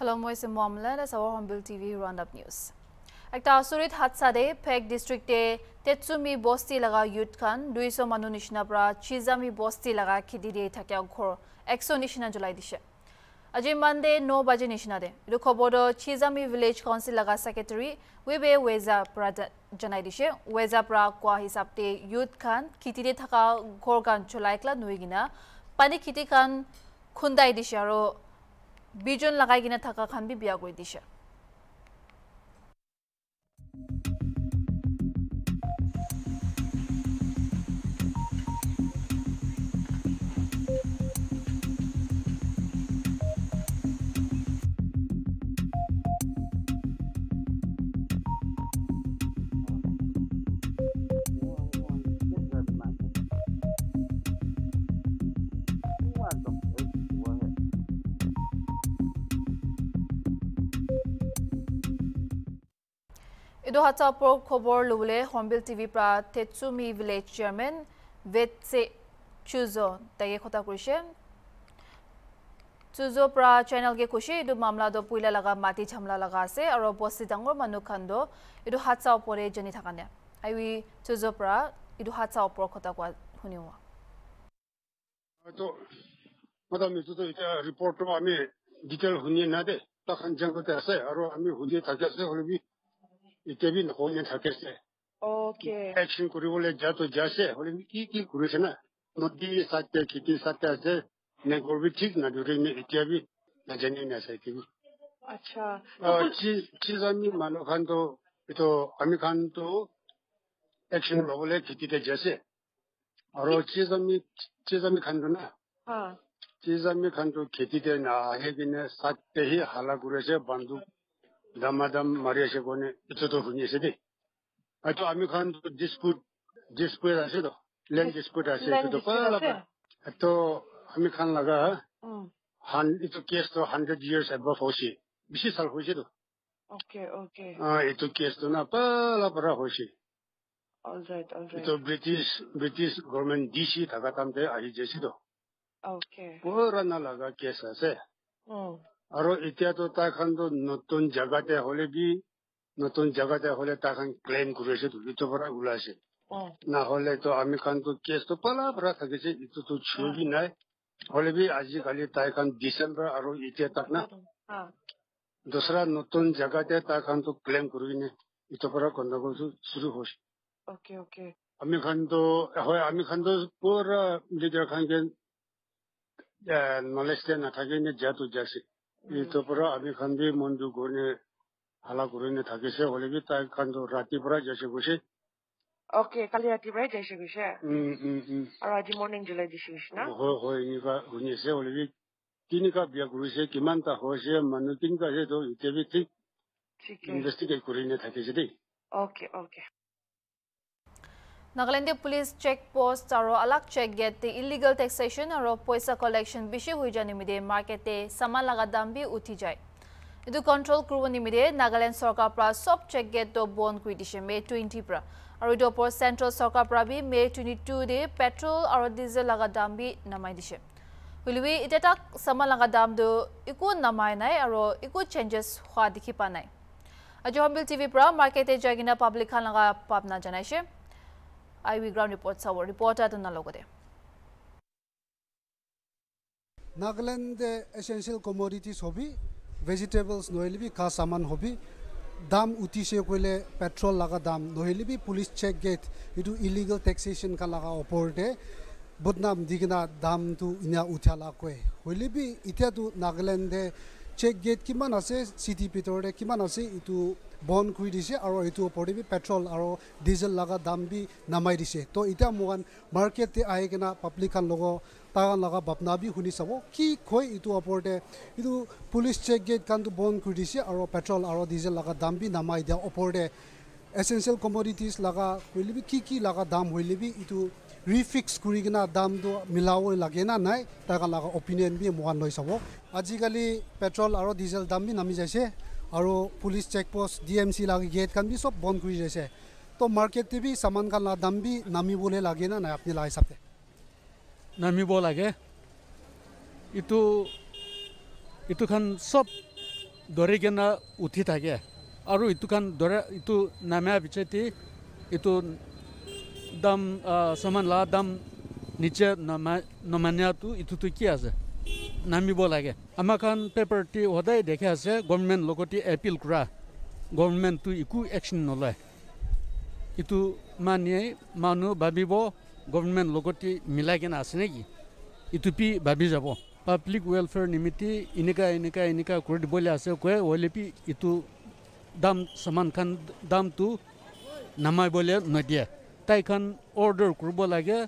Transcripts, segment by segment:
Hello, মই Simwamla, that's our Hornbill TV Roundup News. একটা আচৰিত হাতচাদে ফেক ডিষ্ট্ৰিক্টে তেটচুমি বস্তি লগা ইউথ খান দুইশ মানুহ নিচিনাৰ পৰা চিজামি বস্তি লগা খেদি দিয়ে থাকে ঘৰ একশ নিচিনা জ্বলাই দিছে আজি মানডে ন বাজি নিচিনা দে এইটো খবৰটো চিজামি ভিলেজ কাউন্সিল লগা ছেক্ৰেটাৰী ৱেবে ৱেজাৰ পৰা জনাই দিছে ৱেজাৰ পৰা কোৱা হিচাপতে ইউথ খান খেতিতে থকা ঘৰ খান জ্বলাই কেলা নৈ কিনা পানী খেতি খান খুন্দাই দিছে আৰু বিজন লগাই কিনে থকা খান বি বিয়া কৰি দিছে Edo hata pro kobor lule Hornbill TV pra Tetsumi Village Chairman Vetse Chuzo tege kota kushe. Chuzo pra channel ge kushe edo mamla do puila laga mati chamla laga se aro bossi dangor manu kando edo hata opore jani thakane. Aiwi Chuzo pra edo hata opro kota kwa huniwa. Ato madam edo to ita report ami detail huni na de. Takan jang kota se aro ami huni thakase holi 이때빈 혼년 잡겠어요. 오케이. 대충 그리고래 자도 자세. 원래 이기 그러잖아. 너디 사태 기티 사태세 내 고비 틱 나도르니 이때비 나전에 나세기. 아차. 어지 지자미 만오간도 또 아미간도 액션 로블에 기티데 자세. 바로 지자미 지자미 간도나. 아. 지자미 간도 기티데 나 해기네 사태히 하라 그러세 반두 the Madam Maria Shekone, it's a from yesterday. I told Ami Khan to dispute, dispute as it, land dispute as it. 또 Ami kan laga, han, it took case to 100 years above Hoshi. bisi sal Hoshi do. Okay, okay. Ah, itu case to na pala pa Hoshi. All right, all right. Ito British, British government DC 다가담대 아이제시도. Okay. 뭐라 나라가 계산세. 어. আৰু এতিয়াতো তাইখনতো নতুন জেগাতে হলে B নতুন জেগাতে হলে তাইখন claim কৰি আছে ধুলিটো পৰা ওলাইছে নহলেতো আমি খানতো কেচটো পলা পৰা থাকিছে এইটোতো চুবি নাই হলে বি আজিকালি তাইখন ডিচেম্বৰ আৰু এতিয়া তাক না দোচৰা নতুন জেগাতে তাইখনতো ক্লেইম কৰি নে ইটো পৰা গণ্ডগোল শুৰু হৈছে আমি খানতো হয় আমি খানতো পুৰা যেতিয়া খানকে নলেজ নাথাকে নে জীয়াটো যাইছে 이더불어 아비칸디 몬주군이 할라구르니 다게세 올리기 딸칸도 라티브라 제시고시 오케이 칼리 라티브라 제시고시 음음음 알라디 모닝 줄레 디시시나 호호 이가 군이세 올리기 티니카 비아구르세 기만타 호시 만누팅가 해도 이제비티 인베스티게 구르니 다게세디 오케이 오케이 নাগালেণ্ডে পুলিচ চেক পোষ্ট আৰু আলাগ চেক গেটে ইলিগেল টেক্সেশ্যন আৰু পইচা কালেকশ্যন বেছি হৈ যোৱা নিমিত্তে মাৰ্কেটে চামান লগা দাম বি উঠি যায় এইটো কণ্ট্ৰল কৰিব নিমিত্তে নাগালেণ্ড চৰকাৰৰ পৰা চব চেক গেটটো বন্ধ কৰি দিছে মে' টুৱেণ্টিৰ পৰা আৰু এইটোৰ ওপৰত চেণ্ট্ৰেল চৰকাৰৰ পৰা B May' twenty two day petrol আৰু ডিজেল লগা দাম বি নমাই দিছে হ'লেও এতিয়া তাক চামান লগা দামটো একো নমাই নাই আৰু একো চেঞ্জেছ হোৱা দেখি পোৱা নাই আজি হৰ্ণবিল টিভিৰ পৰা মাৰ্কেটে যাই কিনে পাব্লিক খান লগা পাবনা জনাইছে আই উই গ্ৰাউণ্ড ৰিপৰ্ট চাব ৰিপৰ্টাৰটো নলগতে নাগালেণ্ডে এচেঞ্চিয়েল কমডিটিজ হবি ভেজিটেবলছ নহ'লে খা চামান হবি দাম উঠিছে কৰিলে পেট্ৰল লগা দাম নহ'লে পুলিচ চেক গেট এইটো ইলিগেল টেক্সেশ্যন কা লগা ওপৰতে বদনাম দি কিনা দামটো ইনা উঠালা কয় হ'লে বি নাগালেণ্ডে চেক গেট কিমান আছে চিটি ভিতৰতে কিমান আছে এইটো বন্ধ কৰি দিছে আৰু এইটো ওপৰতে বি পেট্ৰল আৰু ডিজেল লগা দাম বি নামাই দিছে। তো এতিয়া মোকান মাৰ্কেটে আহি পাব্লিক খান লগত তাহান লগা ভাৱনা বি শুনি চাব কি কয় এইটো ওপৰতে। এইটো পুলিচ চেক গেট খানটো বন্ধ কৰি দিছে আৰু পেট্ৰল আৰু ডিজেল লগা দাম বি নামাই দিয়া ওপৰতে। এচেঞ্চিয়েল কমডিটিজ লগা কৰিলে বি কি কি লগা দাম হ'লে বি এইটো ৰিফিক্স কৰি কিনা দামটো মিলাব লাগে না নাই তাৰ লগা অপিনিয়ন বি মোকান লৈ চাব আজিকালি পেট্ৰল আৰু ডিজেল দাম বি নামি যাইছে আৰু police check post D M C লাগে গেট খান বি চব বন্ধ কৰি যাইছে তো মাৰ্কেটে বি চামান খান দাম বি নামিবলৈ লাগে না নাই আপুনি লা হিচাপে নামিব লাগে ইটো ইটোখান চব ধৰি কিনে উঠি থাকে আৰু ইটো খান ধৰে ইটো নামাৰ পিছতে এইটো দাম চামান লা দাম নিচে নমা নমানিয়াটো ইটোতো কি আছে নামিব লাগে আমাৰ খান পেপাৰটি সদায় দেখি আছে গভৰ্ণমেণ্ট লগতে এপিল কৰা গভৰ্ণমেণ্টটো একো একশ্যন নলয় এইটো মানে মানুহ ভাবিব গভৰ্ণমেণ্ট লগতে মিলাই কিনে আছে নেকি ইটো পি ভাবি যাব পাব্লিক ৱেলফেয়াৰ নিমিত্তে এনেকুৱা এনেকুৱা এনেকুৱা কৰি দিবলৈ আছে কয় হ'লে পি এইটো দাম চামান খান দামটো নামাবলৈ নিদিয়ে তাইখান অৰ্ডাৰ কৰিব লাগে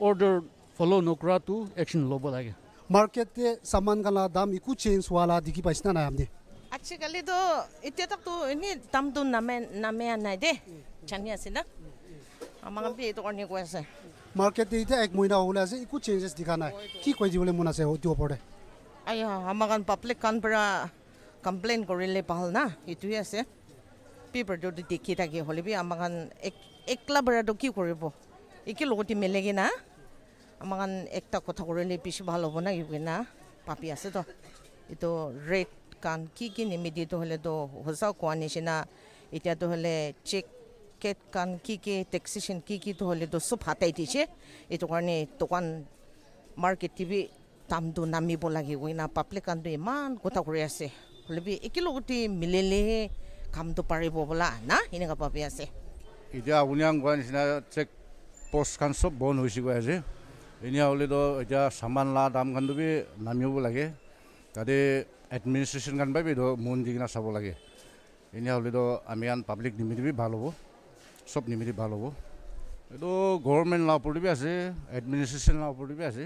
অৰ্ডাৰ ফ'ল' নকৰাটো একশ্যন ল'ব লাগে মাৰ্কেটে চামান কালা দাম একো চেঞ্জ হোৱালা দেখি পাইছে না নাই আপুনি আজিকালিতো এতিয়া তাকতো এনেই দামটো নামে নামে নাই দেই জানি আছে না আমাক বি এইটো কাৰণে কৈ আছে মাৰ্কেটে এতিয়া এক মহিনা হ'বলৈ আছে একো চেঞ্জেছ দেখা নাই কি কৈ দিবলৈ মন আছে সেইটো ওপৰতে আয়া আমাক পাব্লিক কাণ পৰা কমপ্লেইন কৰিলে ভাল না এইটোৱে আছে পেপাৰটো দেখি থাকে হ'লে বি আমাক এক একলা পৰাটো কি কৰিব? একে লগতে মিলেগে না? আমাক একটা কথা কৰিলে বেছি ভাল হ'ব না ইউকে না? পাপি আছেতো এইটো ৰেট কাণ কি কি নিমিদিটো হ'লেতো সঁচা কোৱা নিচিনা। এতিয়াতো হ'লে চেক কেট কাণ কি কি টেক্সেশ্যন কি কিটো হ'লেতো চব হাতাই দিছে। এইটো কাৰণে দোকান মাৰ্কেট টিভি দামটো নামিব লাগিব না। পাব্লিক কাণটো ইমান কথা কৰি আছে। হ'লে একেলগতে মিলিলেহে কামটো পাৰিব বোলা না? এনেকুৱা ভাবি আছে। এতিয়া আপুনি কোৱা নিচিনা চেক পষ্টখন চব বন্ধ হৈছে গৈ আছে এনেই হ'লেতো এতিয়া চামান লা দাম বি নামিব লাগে। তাতে এডমিনিষ্ট্ৰেশ্যন খান পাবি মন দি কিনে চাব লাগে। এনেই হ'লেতো আমি আন পাব্লিক নিমিত্তে বি ভাল হ'ব। চব নিমিত্তে ভাল হ'ব। এইটো গভৰ্ণমেণ্ট লাৰ ওপৰতে বি আছে এডমিনিষ্ট্ৰেশ্যন লাৰ ওপৰতে বি আছে।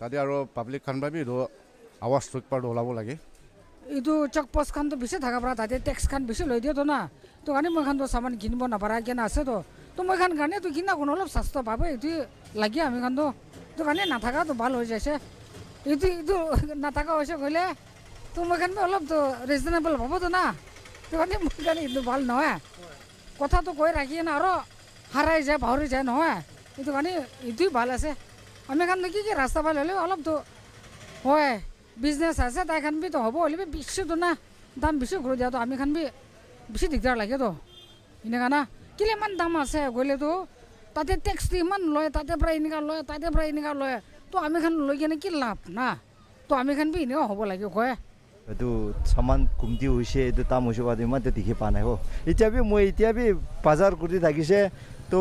তাতে আৰু পাব্লিক খান পাবি এইটো আৱাজ ট্ৰেকপাৰটো ওলাব লাগে। এইটো চেক পোষ্ট খানটো বেছি থকা পৰা তাতে টেক্স খান বেছি লৈ দিয়েতো না তো কাৰণে মই খানটো চামান কিনিব নাপাৰা কেনে আছেতো তো মই খান কাৰণে তো কিনা কোনো অলপ স্বাস্থ্য পাব এইটো লাগে আমি খানটো তো কাৰণে নাথাকাটো ভাল হৈ যাইছে এইটো এইটো নাথাকা হৈছে গ'লে তো মই খান অলপতো ৰিজনেবল হ'বতো না তো কাৰণে মোৰ কাৰণে এইটো ভাল নহয় কথাটো কৈ ৰাখি না আৰু হাৰাই যায় পাহৰি যায় নহয় এইটো কাৰণে এইটোৱে ভাল আছে আমি খান কি কি ৰাস্তা ভাল হ'লেও অলপতো হয় বিজনেছ আছে তাই খান বিতো হ'ব হ'লে বেছিতো না দাম বেছি কৰি দিয়াতো আমি খান বি বেছি দিগদাৰ লাগেতো এনেকুৱা না কেলে ইমান দাম আছে গ'লেতো তাতে টেক্সটো ইমান লয় তাতে পৰা এনেকুৱা লয় তাতে পৰা এনেকুৱা লয় তো আমি খান লৈ কিনে কি লাভ না? তো আমি খান বি এনেকুৱা হ'ব লাগে কয়। এইটো চামান কমতি হৈছে এইটো দাম হৈছে বাৰু ইমানটো দেখি পোৱা নাই হ এতিয়া বি মই এতিয়া বি বজাৰ কৰি থাকিছে তো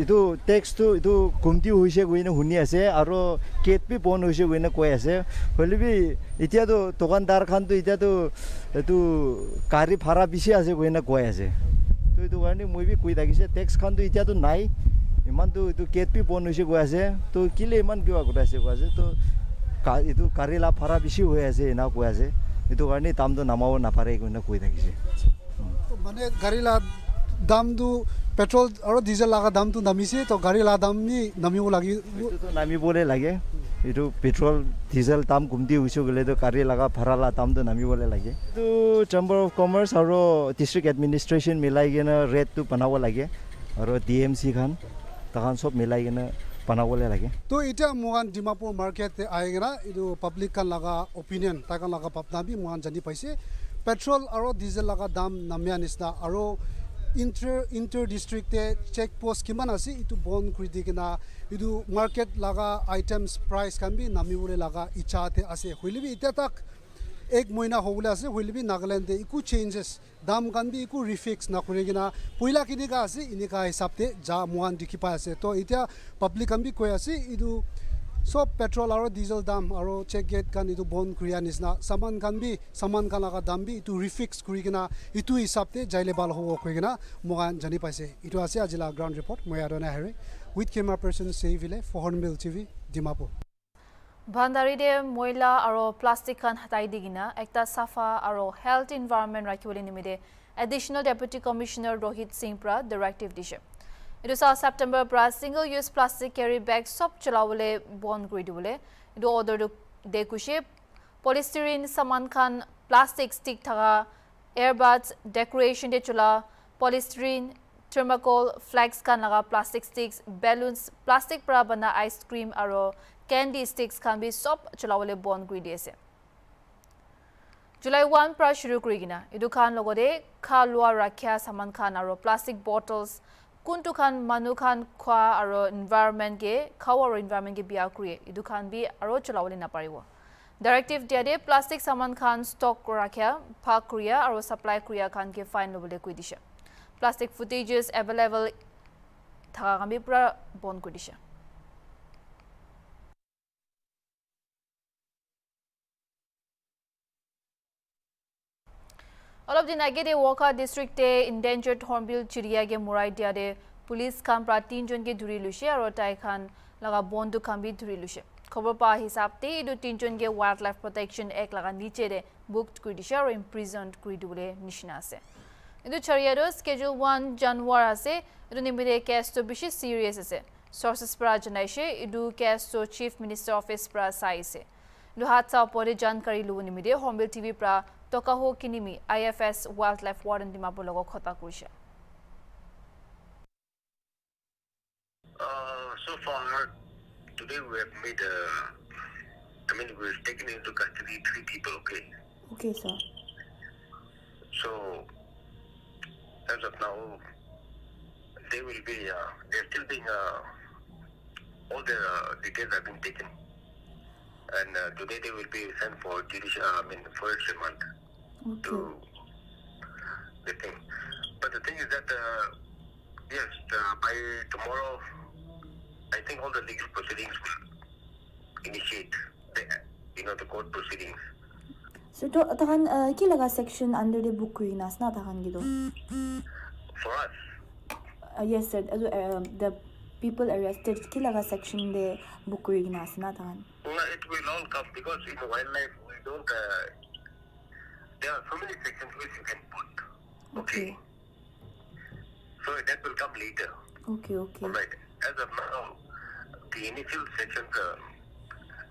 এইটো টেক্সটো এইটো কমতি হৈছে কিনে শুনি আছে আৰু কেট বি বন্ধ হৈছে কিনে কৈ আছে হ'লে বি এতিয়াতো দোকানদাৰখনটো এতিয়াতো এইটো গাড়ী ভাড়া বেছি আছে কিনে কৈ আছে তো এইটো কাৰণে মই বি কৈ থাকিছে টেক্সখনটো এতিয়াতো নাই ইমানটো এইটো কেট বি বন্ধ হৈছে গৈ আছে তো কেলে ইমান কিবা কথা আছে কৈ আছে তো এইটো গাড়ী লাভ ভাড়া বেছি হৈ আছে এনে কৈ আছে এইটো কাৰণে দামটো নামাব নাপাৰে কিনে কৈ থাকিছে মানে গাড়ী লা দামটো পেট্ৰল আৰু ডিজেল লগা দামটো নামিছে তো গাড়ী লা দাম নি নামিব এইটোতো নামিবলৈ লাগে। এইটো পেট্ৰল ডিজেল দাম কমতি হৈছে গ'লেতো গাড়ী লগা ভাড়া লা দামটো নামিবলৈ লাগে। এইটো চেম্বাৰ অফ কমাৰ্চ আৰু ডিষ্ট্ৰিক্ট এডমিনিষ্ট্ৰেশ্যন মিলাই কিনে ৰেটটো বনাব লাগে আৰু ডি এম চি খান তাহান চব মিলাই কিনে বনাবলৈ লাগে। তো এতিয়া মোহান ডিমাপুৰ মাৰ্কেট আহি কিনে এইটো পাব্লিক খান লগা অপিনিয়ন তাইখান লগা ভাৱনা বি মোহান জানি পাইছে। পেট্ৰল আৰু ডিজেল লগা দাম নামিয়া নিচিনা আৰু ইণ্টাৰ ইণ্টাৰ ডিষ্ট্ৰিক্টে চেক পষ্ট কিমান আছে এইটো বন্ধ কৰি দি কিনে এইটো মাৰ্কেট লগা আইটেমছ প্ৰাইচ খান বি নামিবলৈ লগা ইচ্ছাতে আছে হ'লে বি এতিয়া তাক এক মহিনা হ'বলৈ আছে হ'লে বি নাগালেণ্ডে একো চেঞ্জেছ দাম খান বি একো ৰিফিক্স নকৰি কিনে পইলা কেনেকুৱা আছে এনেকুৱা হিচাপতে যা মোহান দেখি পাই আছে তো এতিয়া পাব্লিক খান বি কৈ আছে এইটো চব পেট্ৰল আৰু ডিজেল দাম আৰু চেক গেট খান এইটো বন্ধ কৰি নিচিনা চামান খান বি চামান খান লগা দাম বি এইটো ৰিফিক্স কৰি কিনে এইটো হিচাপতে যাইলে ভাল হ'ব কিনে মই জানি পাইছে এইটো আছে আজিলা গ্ৰাউণ্ড ৰিপৰ্ট মই আদনা হেৰে উইথ কেমেৰা পাৰ্চন চেইভিলে ফহৰমিল টিভি ডিমাপুৰ ভাণ্ডাৰীদে ময়লা আৰু প্লাষ্টিক খান হটাই দি কিনা একটা চাফা আৰু হেল্থ ইনভাইৰনমেণ্ট ৰাখিবলৈ নিমিত্তে additional deputy commissioner Rohit Singh পৰা ডিৰেক্টিভ দিছে এইটো চাওঁ ছেপ্টেম্বৰৰ পৰা single use plastic carry bag চব চলাবলৈ বন্ধ কৰি দিবলৈ এইটো অৰ্ডাৰটো দে কৈছে পলিষ্টিৰিন চামান খান প্লাষ্টিক ষ্টিক থকা এয়াৰবাডছ ডেকৰেশ্যন দে চলা পলিষ্টিৰিন থাৰ্মাকল ফ্লেক্স খান লগা প্লাষ্টিক ষ্টিক্স বেলুনছ প্লাষ্টিক পৰা বনা আইচক্ৰীম আৰু কেণ্ডি ষ্টিক্স খান বি চব চলাবলৈ বন্ধ কৰি দি আছে জুলাই ওৱান পৰা শুৰু কৰি কিনা এইটো খান লগতে খা লোৱা ৰাখিয়া চামান খান আৰু প্লাষ্টিক বটলছ কোনটো খান মানুহ খান খোৱা আৰু ইনভাইৰমেণ্টকে খাওঁ আৰু ইনভাইৰমেণ্টকে বিয়া কৰিয়ে এইটো খান বি আৰু চলাবলৈ নাপাৰিব ডাইৰেক্টিভ দিয়া দিয়ে প্লাষ্টিক চামান খান ষ্টক ৰাখিয়া ভাগ কৰিয়া আৰু ছাপ্লাই কৰিয়া খানকে ফাইন ল'বলৈ কৈ দিছে প্লাষ্টিক ফুটেজেছ এভেইলেবল থকা কাম বি পূৰা বন্ধ কৰি দিছে অলপ দিন আগেতে ৱাকা ডিষ্ট্ৰিক্টে ইণ্ডেঞ্জাৰ্ড হৰ্ণবিল চিৰিয়াগে মৰাই দিয়াতে পুলিচ খান পৰা তিনিজনকে ধৰি লৈছে আৰু তাইখান লগা বন্দুক খান বি ধৰি লৈছে খবৰ পোৱা হিচাপতে এইটো তিনিজনকে ৱাইল্ড লাইফ প্ৰটেকশ্যন এক লগা নিচেৰে বুক কৰি দিছে আৰু ইম্প্ৰিজণ্ট কৰি দিবলৈ নিচিনা আছে এইটো চাৰিয়াটো স্কেজুল ওৱান জানুৱাৰ আছে এইটো নিমিত্তে কেছটো বেছি চিৰিয়াছ আছে চৰ্চেছ পৰা জনাইছে এইটো কেছটো চিফ মিনিষ্টাৰ অফিচ পৰা চাইছে এইটো হাদছা ওপৰতে জানকাৰী ল'ব নিমিত্তে হৰ্ণবিল টিভিৰ পৰা Tokahu Kinimi, IFS Wildlife Warden Dimabulogo Kota Grisha. Uh, so far, today we have made, a I I mean, we've taken into custody three people, okay? Okay, sir. So, as of now, they will be, uh, they're still being, uh, all the uh, details have been taken. and uh, today they will be sent for judicial, I mean, for remand Okay. To the thing. But the thing is that, uh, yes, uh, by tomorrow, I think all the legal proceedings will initiate, the, you know, the court proceedings. So, to, uh, tahan, uh, ki laga section under the book kuy nas na tahan gido? For us? Uh, yes, sir. Uh, also, Uh, the people arrested, ki laga section de book kuy nas na tahan? Uh, it will all come because in wildlife we don't. Uh, there are so many sections which you can put. Okay. So that will come later. Okay. Okay. All right. As of now, the initial sections, uh,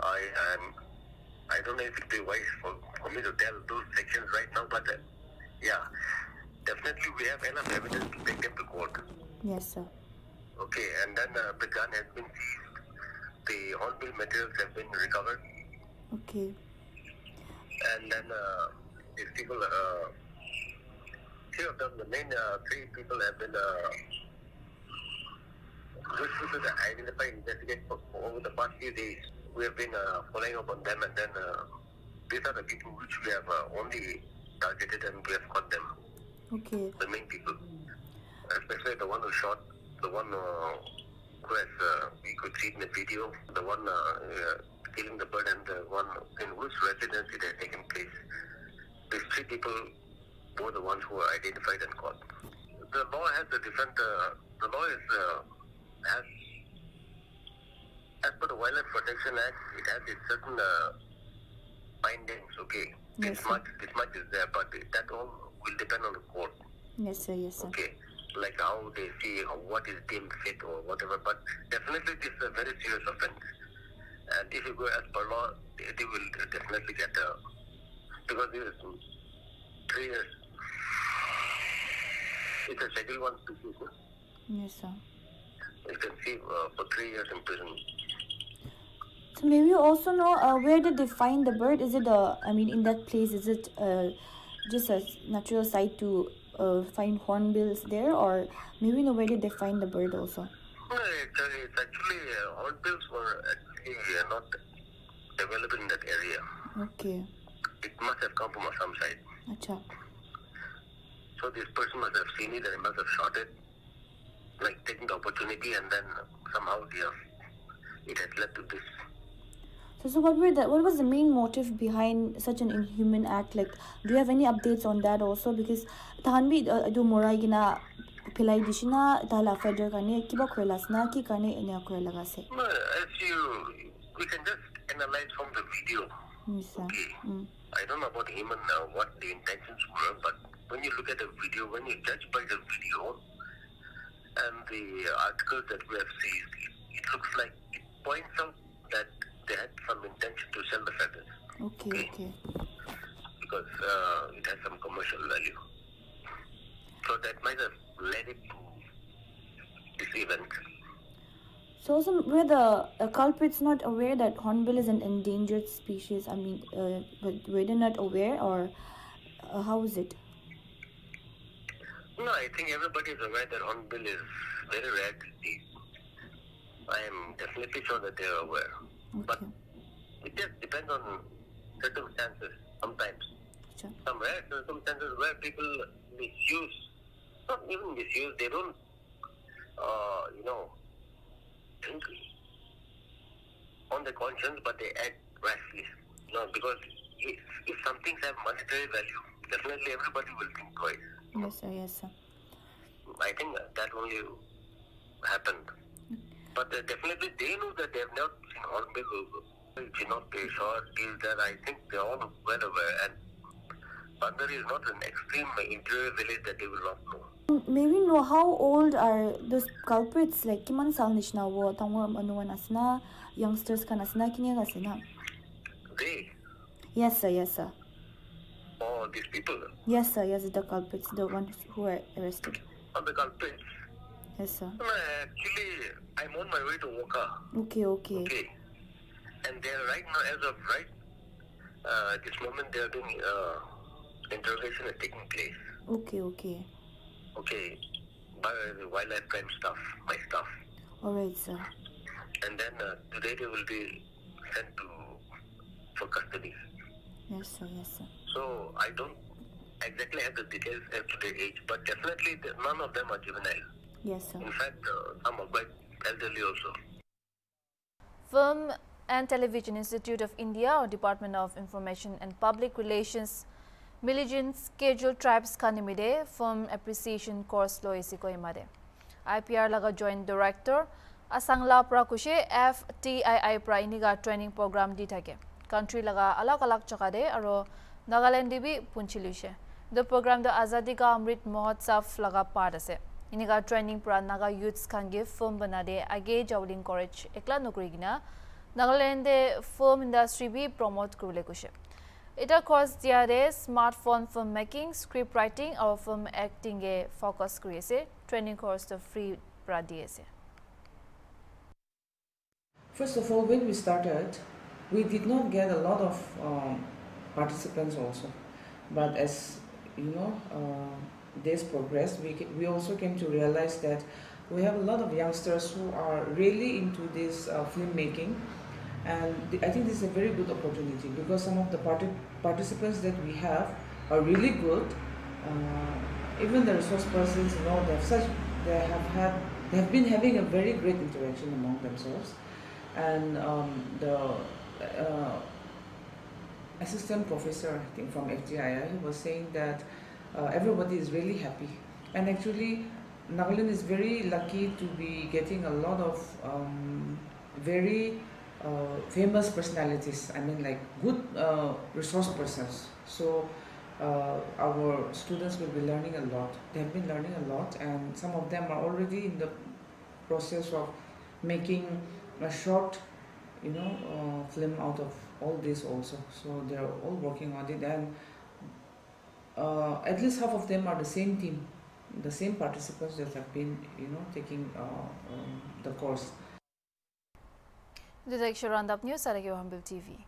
I am. I don't know if it will be wise for, for me to tell those sections right now, but uh, yeah, definitely we have enough evidence to take them to court. Yes sir. Okay, and then uh, the gun has been seized. The hornbill materials have been recovered, Okay. and then uh, these people, uh, three of them, the main uh, three people have been. Uh, those people that identify, investigate for, over the past few days. We have been uh, following up on them, and then uh, these are the people which we have uh, only targeted, and we have caught them. Okay. The main people, especially the one who shot, the one has uh, we could see in the video, the one uh, uh, killing the bird, and the one in whose residence it had taken place. These three people were the ones who were identified and caught. The law has a different. Uh, the law is uh, has as per the Wildlife Protection Act, it has its certain uh, findings. Okay, Yes, this much, this much is there, but that all will depend on the court. Yes sir. Yes sir. Okay, like how they see what is deemed fit or whatever. But definitely, this is a very serious offense. And if you go as per law, they, they will definitely get a because this is three years. It's a schedule one no? Yes sir. You can see uh, for three years in prison. So may we also know uh, where did they find the bird? Is it uh, I mean in that place is it uh, just a natural site to uh, find hornbills there or may we know where did they find the bird also? No, it's, uh, it's actually uh, hornbills were actually uh, not available in that area. Okay. It must have come from some side. Acha. So this person must have seen it and he must have shot it, like taking the opportunity, and then somehow have, it has led to this. So, so what were the what was the main motive behind such an inhuman act? Like, do you have any updates on that also? Because tahan bi do morai gina pilai dishina tala federal kane kiba kwelas na ki kane enya kwela gase. As you, we can just analyze from the video. Yes, sir. Mm. I don't know about him and uh, what the intentions were, but when you look at the video, when you judge by the video and the articles that we have seen, it, it looks like it points out that they had some intention to sell the feathers Okay, okay. because uh, it has some commercial value. So that might have led it to this event. So also, were the uh, culprits not aware that hornbill is an endangered species? I mean, uh, but were they not aware, or uh, how is it? No, I think everybody is aware that hornbill is very rare disease. I am definitely sure that they are aware. But it just depends on circumstances sometimes. Sure. Some rare circumstances where people misuse, not even misuse, they don't, uh, you know, think on the conscience, but they act rashly. You know, because if, if some things have monetary value, definitely everybody will think twice. Yes, sir. Yes, sir. I think that only happened. But uh, definitely they know that they have not seen hornbill. Cannot be short, is that I think they are all well aware. And Bandar is not an extreme interior village that they will not know. May we know how old are those culprits? Like, kiman sal nishna wo tangwa anuwan asna youngsters kan asna kinya asna? They, Yes, sir. Yes, sir. or these people, Yes, sir. Yes, the culprits, the ones who were arrested. are the culprits. Yes, sir. No, actually, I'm on my way to Woka. Okay, okay. Okay. And they're right now, as of right, uh, at this moment, they're doing uh, interrogation is taking place. Okay, okay. Okay, by the wildlife crime staff, my staff. All right, sir. And then uh, today they will be sent to for custody. Yes, sir. Yes, sir. So I don't exactly have the details as to their age, but definitely none of them are juvenile. Yes, sir. In fact, uh, some are quite elderly also. Film and Television Institute of India or Department of Information and Public Relations Milligin Scheduled Tribes Kanimide Film Appreciation Course lo isiko imade. IPR laga Joint Director Asangla Prakushe FTII pra iniga training program di thake. Country laga alak alak chakade aro Nagaland dibi punchilushe. The program the Azadi ka Amrit Mahotsav laga part ase. इनका training पूरा Naga youths Khan firm बना दे आगे जावलिंग college एकला नौकरीगिना Nagaland film industry भी promote करबले कुछ इटा कोर्स दिया रे smartphone film making script writing और फ़िल्म एक्टिंग के फोकस करिए से ट्रेनिंग कोर्स तो फ्री पूरा दिए से first of all, when we started, we did not get a lot of um, participants also, but as you uh, days progressed, we, we also came to realize that we have a lot of youngsters who are really into this uh, filmmaking. And I think this is a very good opportunity because some of the parti- participants that we have are really good. Uh, even the resource persons, you know, they have such, they have had, they have been having a very great interaction among themselves and um, the uh, assistant professor, I think from FTII, he was saying that everybody is really happy. And actually, Nagaland is very lucky to be getting a lot of um, very uh, famous personalities. I mean, like good uh, resource persons. So uh, our students will be learning a lot. They have been learning a lot, and some of them are already in the process of making a short, you know, uh, film out of all this also. So they're all working on it, and uh, at least half of them are the same team, the same participants that have been, you know, taking uh, um, the course. Roundup News, Aragyo Humble TV.